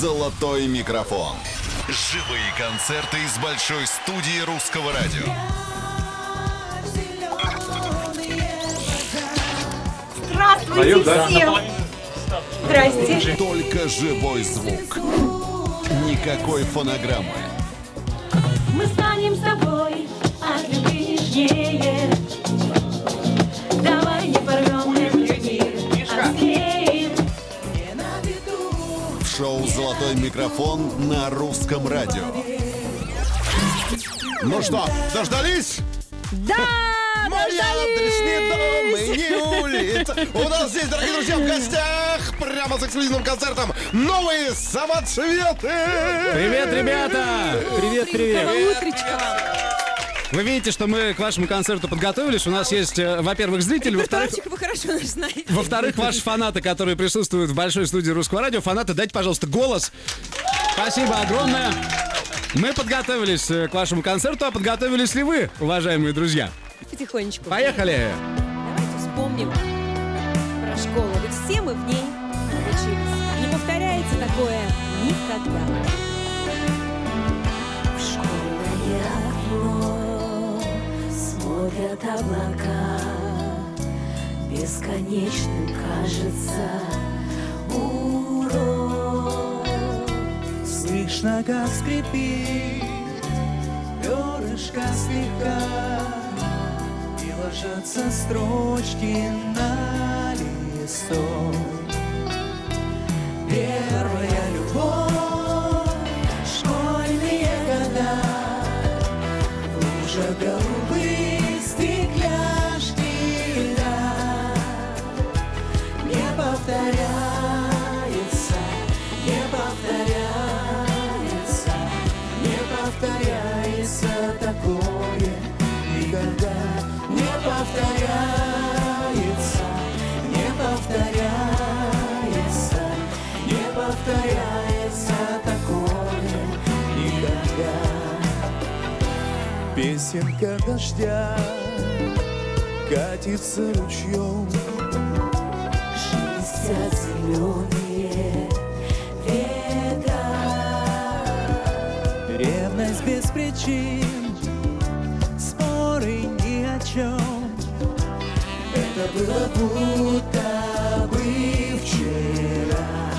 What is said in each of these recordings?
«Золотой микрофон». Живые концерты из большой студии русского радио. Здравствуйте всем! Здрасте. Только живой звук. Никакой фонограммы. Мы станем с тобой от любви шоу «Золотой микрофон» на русском радио. Ну что, дождались? Да! Моя дом и не улица. У нас здесь, дорогие друзья, в гостях прямо с эксклюзивным концертом новые самоцветы. Привет, ребята! Привет, привет! Утречка вам. Вы видите, что мы к вашему концерту подготовились. У нас есть, э, во-первых, зрители, во-вторых, вы хорошо наш знаете. во-вторых, ваши фанаты, которые присутствуют в большой студии русского радио. Фанаты, дайте, пожалуйста, голос. Спасибо огромное. Мы подготовились э, к вашему концерту, а подготовились ли вы, уважаемые друзья? Потихонечку. Поехали! Давайте вспомним про школу. Ведь все мы в ней учились. Не повторяется такое никогда. Смотрят облака, Бесконечным кажется урок. Слышно, как скрипит перышко слегка И ложатся строчки на листок Первая любовь, школьные года В лужах повторяется, не повторяется, не повторяется такое никогда. Песенка дождя катится ручьем Шелестят зеленые ветра. Ревность без причин, было будто бы вчера.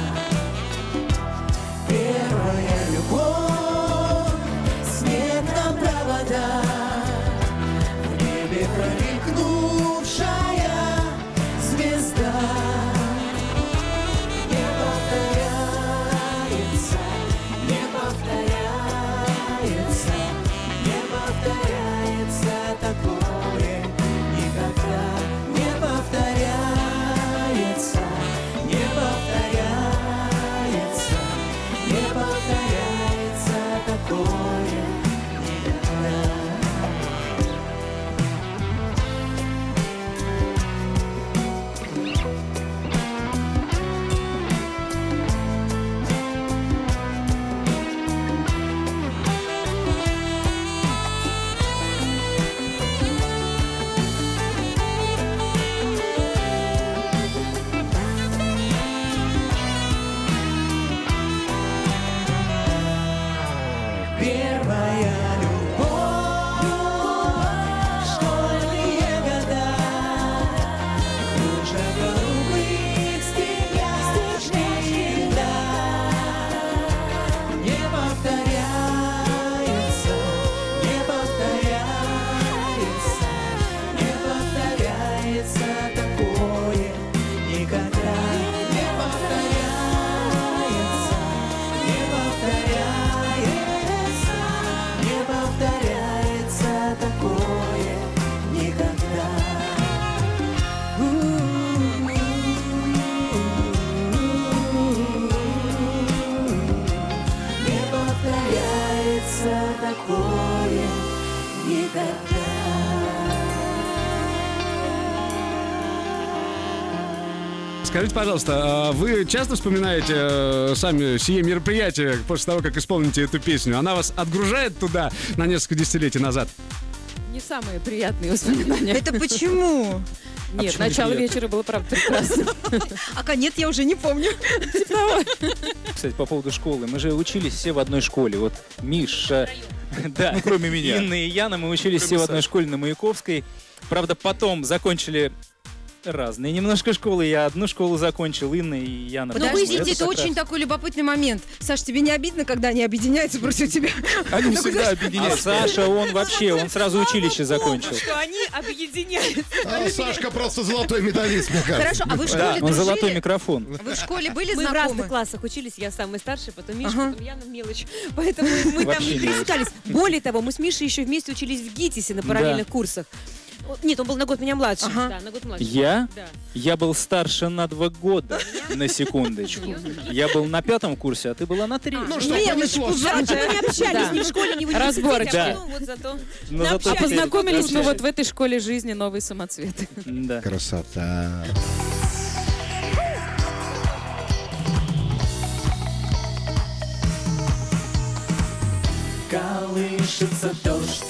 Скажите, пожалуйста, а вы часто вспоминаете э, сами сие мероприятие после того, как исполните эту песню? Она вас отгружает туда на несколько десятилетий назад? Не самые приятные воспоминания. Это почему? Нет, почему начало неприятно? вечера было, правда, прекрасно. А конец я уже не помню. Кстати, по поводу школы. Мы же учились все в одной школе. Вот Миша, да, Ну, кроме меня. Инна и Яна, мы учились все в одной школе на Маяковской. Правда, потом закончили разные немножко школы. Я одну школу закончил, Инна и Яна. Ну, вторую. вы видите, это как раз- очень такой любопытный момент. Саш, тебе не обидно, когда они объединяются против тебя? Они всегда А объединяются. Саша, он вообще, он сразу училище закончил. Что они объединяются. А Сашка просто золотой медалист, мне кажется. Хорошо, а вы в Да, школе он золотой микрофон. Вы в школе были Мы в разных знакомы? классах учились, я самый старший, потом Миша, потом Яна мелочь. Поэтому мы там не пересекались. Более того, мы с Мишей еще вместе учились в ГИТИСе на параллельных курсах. О, Нет, он был на год меня младше. Ага. Да, на год младше. Я? Да. Я был старше на два года, на секундочку. Я был на пятом курсе, а ты была на третьем. Ну что, понеслось. Короче, мы не общались ни в школе, ни в университете. Разборочки. а потом вот зато Но зато А теперь- познакомились мы Да. вот в этой школе жизни новый самоцвет. Да. Красота. Колышется дождь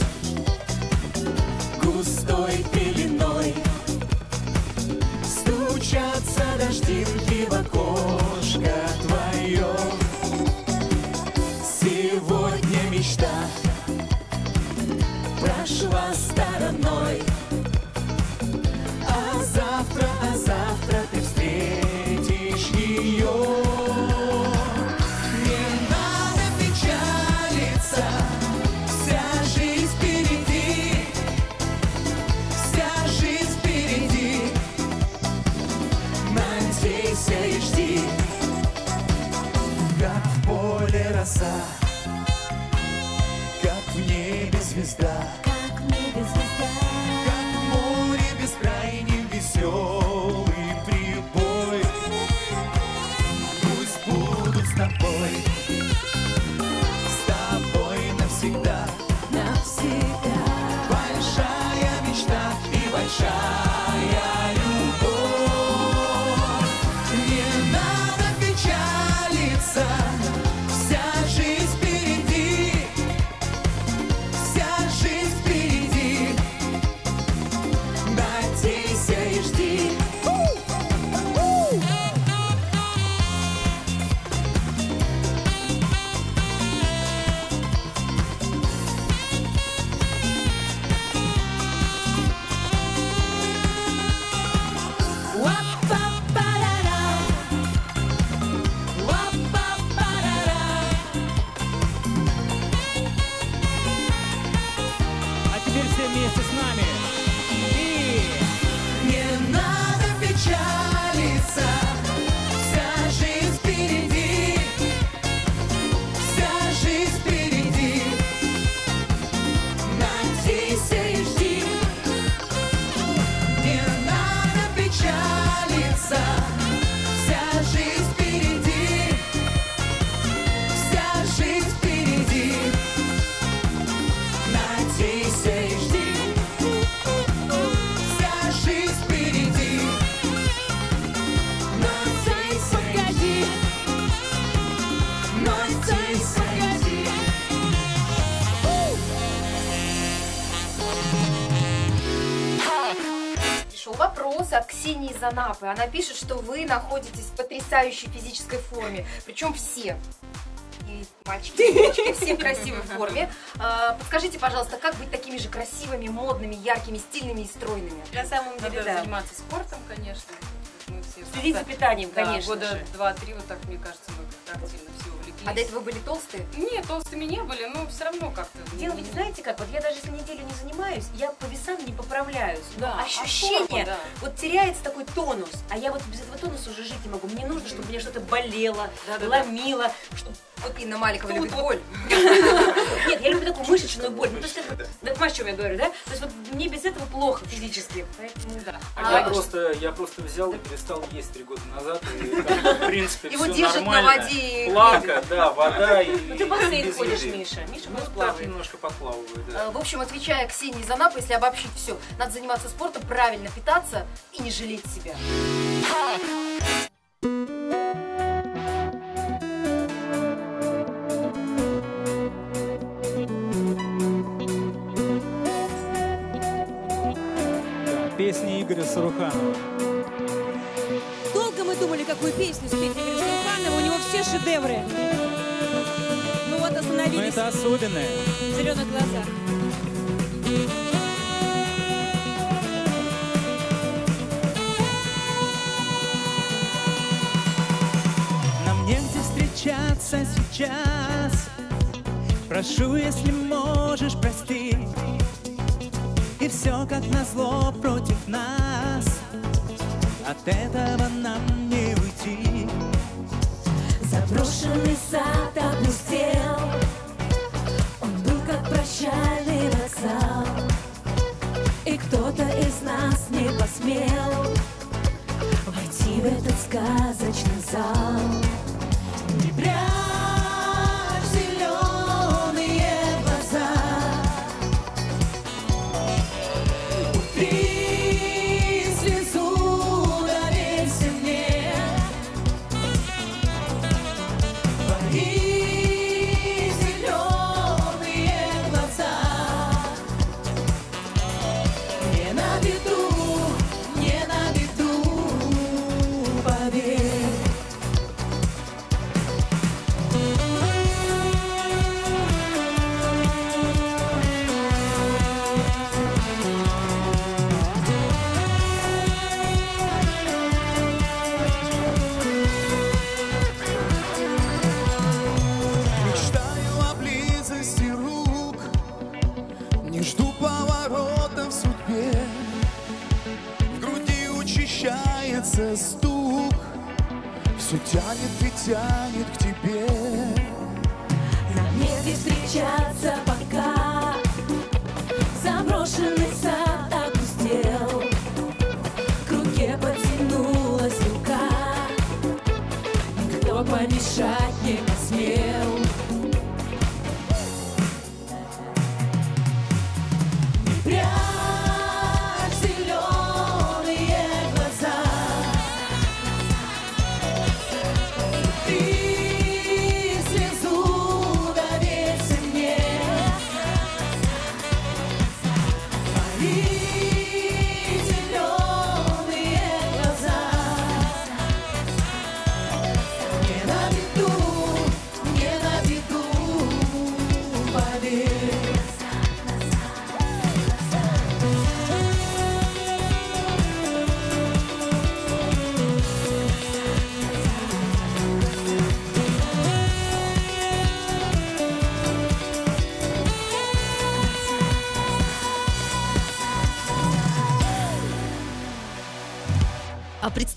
Анапы. Она пишет, что вы находитесь в потрясающей физической форме. Причем все. И мальчики, и девочки, все в красивой форме. А, Подскажите, пожалуйста, как быть такими же красивыми, модными, яркими, стильными и стройными? На самом деле, да. заниматься спортом, конечно. Мы все Следить за питанием, Да, конечно года два-три, вот так, мне кажется, мы как-то активно все увлеклись. А до этого вы были толстые? Нет, толстыми не были, но все равно как-то. Дело ведь знаете как, вот я даже если неделю не занимаюсь, я по весам не поправляюсь. Да, а ощущение, форма, да. вот теряется такой тонус. А я вот без этого тонуса уже жить не могу. Мне нужно, чтобы мне что-то болело, Да-да-да. ломило. Чтобы... Вот Инна Маликова Тут любит вот. боль. Нет, я люблю такую мышечную боль. Ну, то есть, это, да, понимаешь, о чем я говорю, да? То есть вот мне без этого плохо физически. Поэтому, да. я, просто, я просто взял и перестал есть три года назад. И, как бы, в принципе, Его все держит на нормально. воде и Плака, да, вода и Ну ты бассейн без ходишь, еды. Миша. Миша Ну, так немножко поплаваю, да. Э, В общем, отвечая Ксении из Анапы, если обобщить все, надо заниматься спортом, правильно питаться и не жалеть себя. Песни Игоря Саруханова. Долго мы думали, какую песню спеть Игорю Саруханову. У него шедевры. Ну вот Но остановились это особенное. в зеленых глазах. Нам негде встречаться сейчас. Прошу, если можешь, прости. И все как назло против нас. От этого нам не уйти. Заброшенный сад опустел в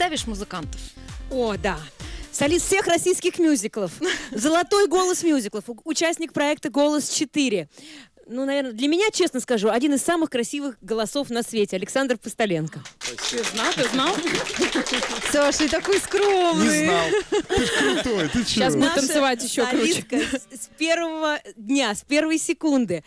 представишь музыкантов? О, да. Солист всех российских мюзиклов. Золотой голос мюзиклов. Участник проекта «Голос-4». Ну, наверное, для меня, честно скажу, один из самых красивых голосов на свете. Александр Постоленко. Ты знал, ты знал? Саша, ты такой скромный. Крутой, ты Сейчас чё? будет танцевать еще круче. с первого дня, с первой секунды.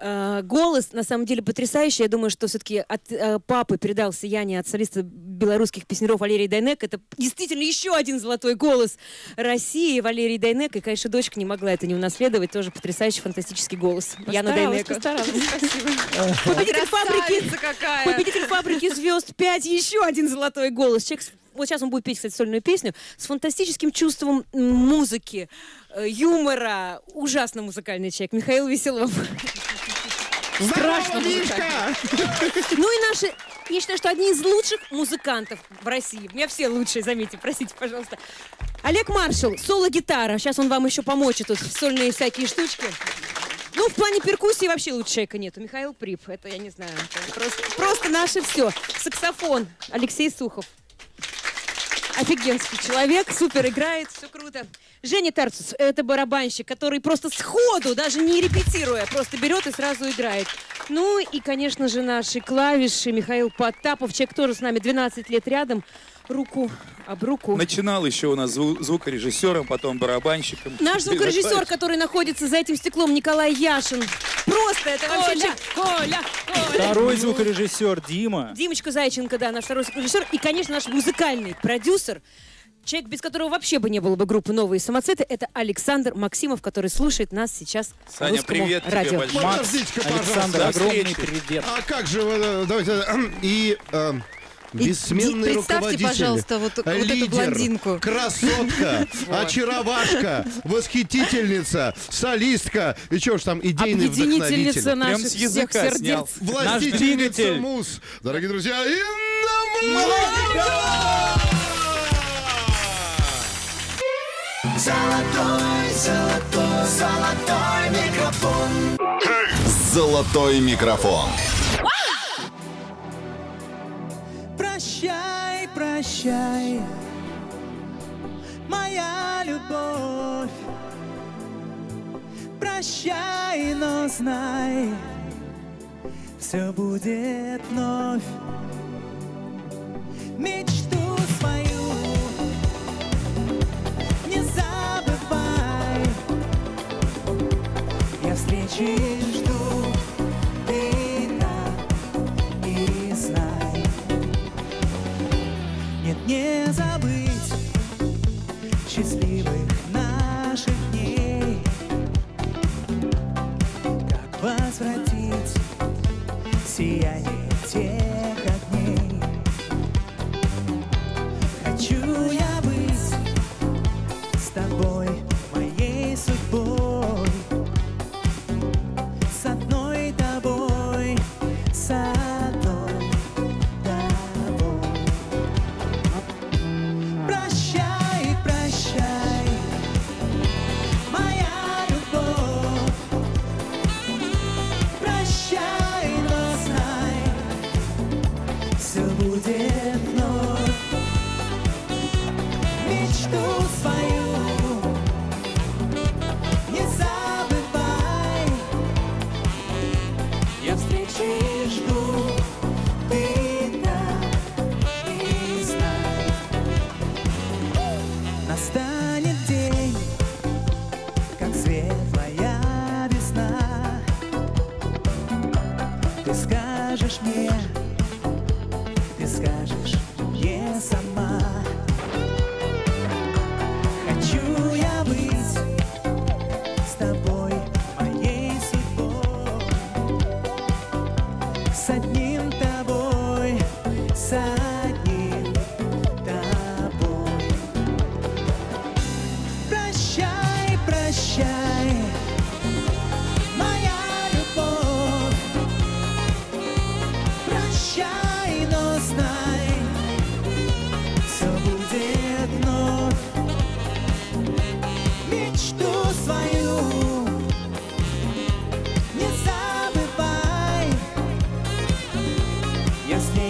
Э, голос, на самом деле, потрясающий. Я думаю, что все-таки от э, папы передался Яне от солиста белорусских песнеров Валерии Дайнек. Это действительно еще один золотой голос России Валерии Дайнек. И, конечно, дочка не могла это не унаследовать. Тоже потрясающий, фантастический голос. Яна Постаралась, Дайнека. постаралась, спасибо. Победитель фабрики, какая. победитель фабрики звезд 5, еще один золотой голос. Человек вот сейчас он будет петь, кстати, сольную песню с фантастическим чувством музыки, э, юмора. Ужасно музыкальный человек. Михаил Веселов. Мишка! Ну и наши, я считаю, что одни из лучших музыкантов в России. У меня все лучшие, заметьте, простите, пожалуйста. Олег Маршал, соло-гитара. Сейчас он вам еще помочит тут сольные всякие штучки. Ну, в плане перкуссии вообще лучше человека нету. Михаил Прип, это я не знаю. Просто, просто наше все. Саксофон. Алексей Сухов. Офигенский человек, супер играет, все круто. Женя Тарцус, это барабанщик, который просто сходу, даже не репетируя, просто берет и сразу играет. Ну и, конечно же, наши клавиши Михаил Потапов, человек тоже с нами 12 лет рядом, руку об руку. Начинал еще у нас зву- звукорежиссером, потом барабанщиком. Наш звукорежиссер, который находится за этим стеклом, Николай Яшин. Просто это вообще... Коля, Коля, Коля. Второй звукорежиссер Дима. Димочка Зайченко, да, наш второй звукорежиссер. И, конечно, наш музыкальный продюсер. Человек, без которого вообще бы не было бы группы «Новые самоцветы», это Александр Максимов, который слушает нас сейчас Саня, привет тебе радио. большой. Подождите-ка, Александр, пожалуйста. огромный привет. А как же, вы, э, давайте, э, и э, Бессменный представьте, руководитель, пожалуйста, вот- вот эту лидер, блондинку. красотка, очаровашка, восхитительница, солистка и что ж там, идейный Объединительница вдохновитель. наших с всех языка снял. сердец. Властительница мус. Дорогие друзья, Инна Молодец! Золотой, золотой, золотой микрофон. Золотой микрофон. Прощай, прощай, моя любовь. Прощай, но знай, все будет вновь. Мечту Я Мечту свою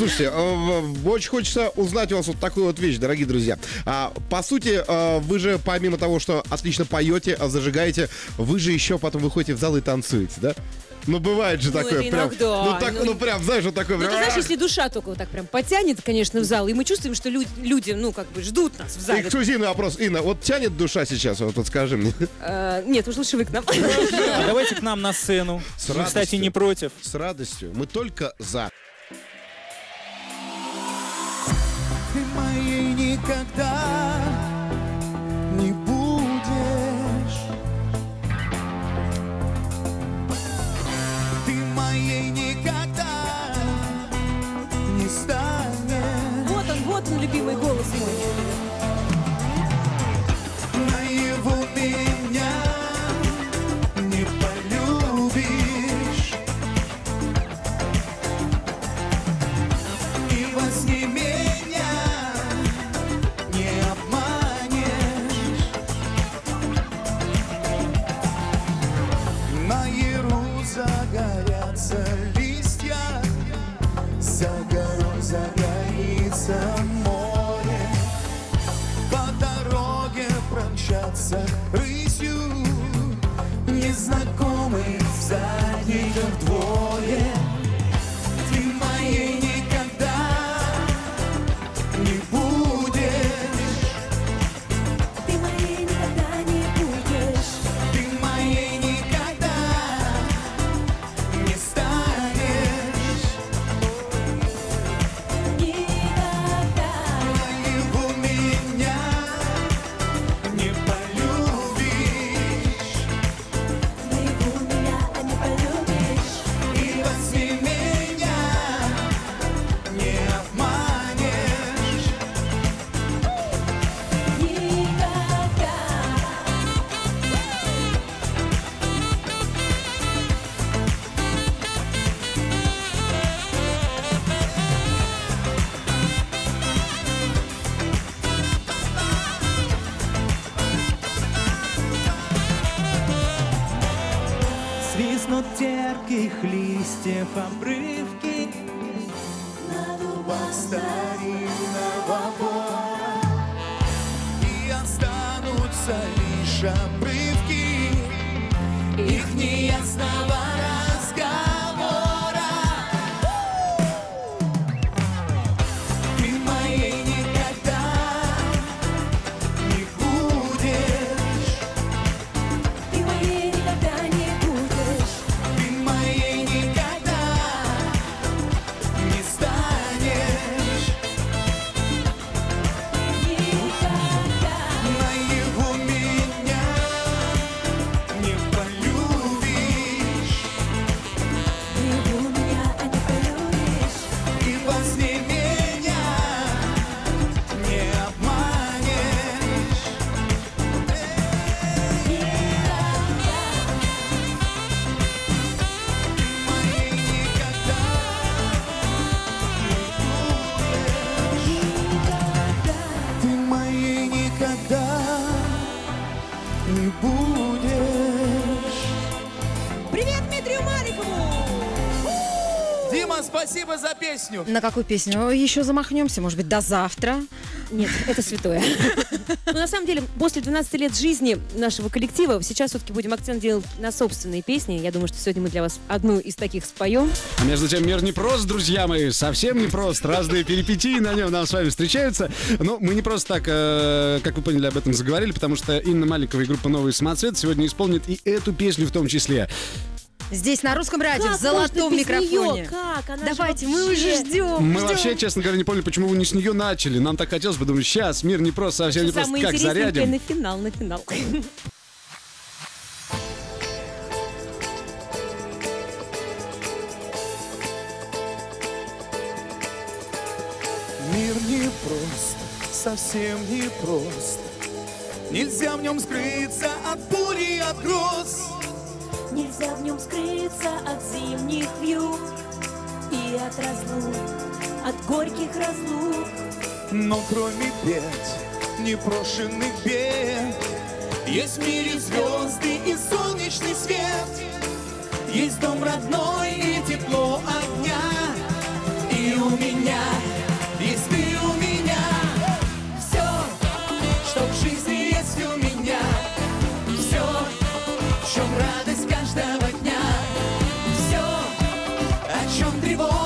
Слушайте, э, очень хочется узнать у вас вот такую вот вещь, дорогие друзья. А, по сути, э, вы же помимо того, что отлично поете, а, зажигаете, вы же еще потом выходите в зал и танцуете, да? Ну, бывает же Ну, такое это прям. иногда, ну, так, ну, ну, прям, знаешь, вот такое Ну, прям. ты знаешь, если душа только вот так прям потянет, конечно, в зал, и мы чувствуем, что лю- люди, ну, как бы ждут нас в зале. Эксклюзивный вопрос. Инна, вот тянет душа сейчас, вот, вот скажи мне. Э, нет, уж лучше вы к нам. А давайте к нам на сцену. С Мы, кстати, не против. С радостью. Мы только за. Никогда не будешь. Ты моей никогда не станешь. Вот он, вот он, любимый голос myself Терпких листьев обрывки На дубах старинного бора. И останутся лишь обрывки песню. На какую песню? Еще замахнемся, может быть, до завтра. Нет, это святое. Но на самом деле, после 12 лет жизни нашего коллектива, сейчас все-таки будем акцент делать на собственные песни. Я думаю, что сегодня мы для вас одну из таких споем. А между тем, мир не прост, друзья мои, совсем не прост. Разные перипетии на нем нам с вами встречаются. Но мы не просто так, э, как вы поняли, об этом заговорили, потому что Инна Маликова и группа «Новый самоцвет» сегодня исполнит и эту песню в том числе. Здесь на русском радио, Как в золотом микрофоне. неё? Как? Она же Давайте, мы вообще- уже ждем. Мы ждем. вообще, честно говоря, не поняли, почему вы не с нее начали. Нам так хотелось, потому что сейчас мир не прост, совсем не просто. Как зарядим? на финал, на финал. Мир непрост, совсем непрост. Нельзя в нем скрыться от бури, от гроз. Нельзя в нем скрыться от зимних вьюг и от разлук, от горьких разлук. Но кроме бед, непрошенных бед, Есть в мире звезды и солнечный свет. Есть дом родной и тепло огня. И у меня, о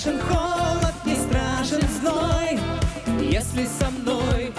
страшен холод, не страшен зной. Если со мной,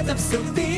это все ты.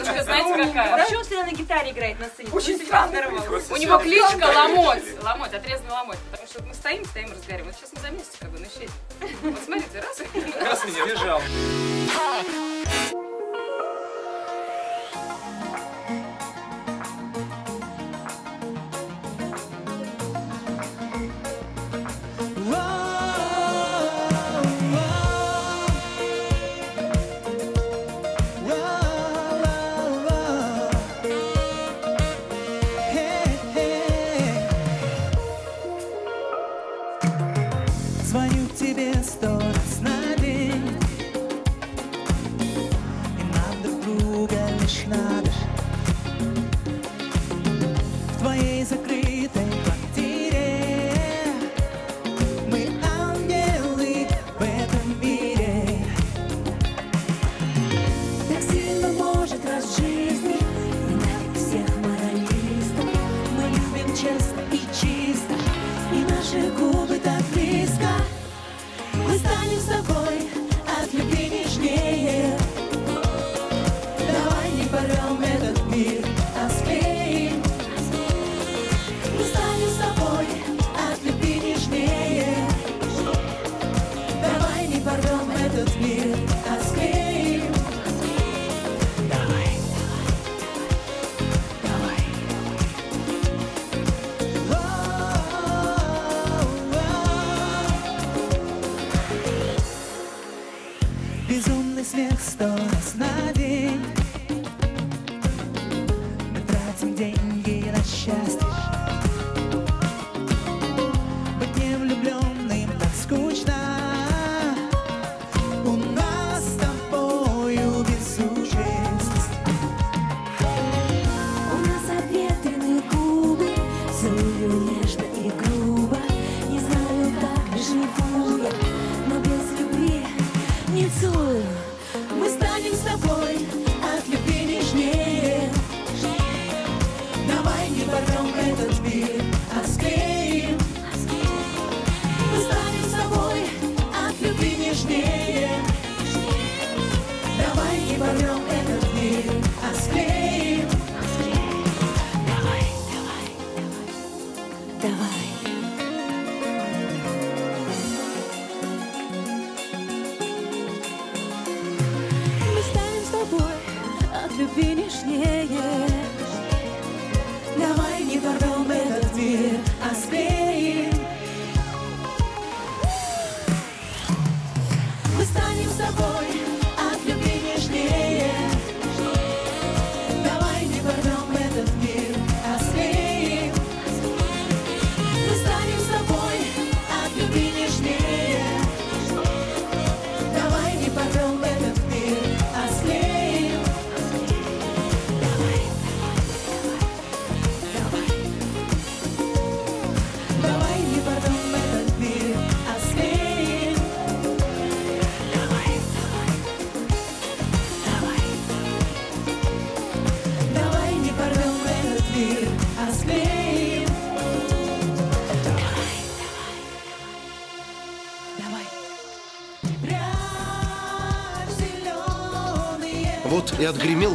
кличка, знаете, какая? А Вообще он всегда на гитаре играет на сцене. Очень странно. У него кличка Ломоть. Ломоть, отрезанный Ломоть. Потому что мы стоим, стоим, разговариваем. Вот сейчас мы заметите, как бы, ну, на исчезнет. Вот смотрите, раз. Раз меня. Сбежал. А, Boom.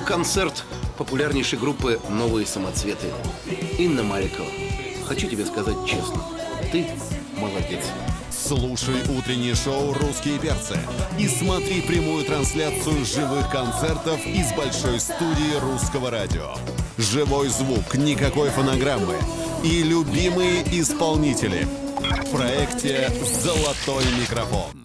Концерт популярнейшей группы «Новые самоцветы». Инна Марикова, хочу тебе сказать честно, ты молодец. Слушай утреннее шоу «Русские перцы» и смотри прямую трансляцию живых концертов из большой студии русского радио. Живой звук, никакой фонограммы и любимые исполнители в проекте «Золотой микрофон».